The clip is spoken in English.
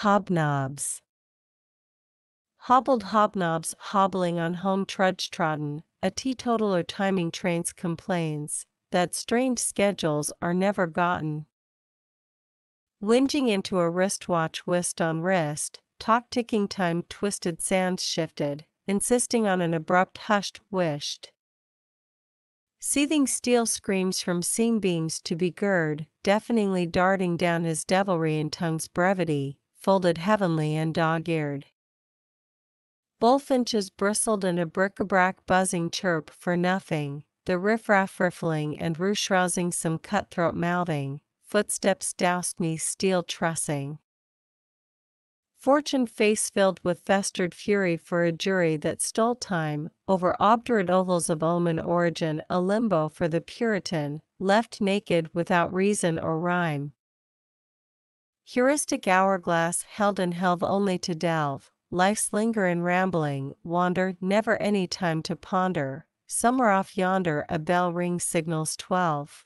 Hobnobs. Hobbled hobnobs hobbling on home trudge trodden, a teetotaler timing trains complains that strange schedules are never gotten. Whinging into a wristwatch whist on wrist, talk ticking time twisted sands shifted, insisting on an abrupt hushed whisht. Seething steel screams from seam beams to be gird, deafeningly darting down his devilry in tongue's brevity, folded heavenly and dog-eared. Bullfinches bristled in a bric-a-brac buzzing chirp for nothing, the riffraff riffling and ruche rousing some cutthroat mouthing, footsteps doused me steel trussing. Fortune face filled with festered fury for a jury that stole time over obdurate ovals of omen origin, a limbo for the Puritan, left naked without reason or rhyme. Heuristic hourglass held and helve only to delve, life's linger and rambling, wander, never any time to ponder. Somewhere off yonder a bell ring signals twelve.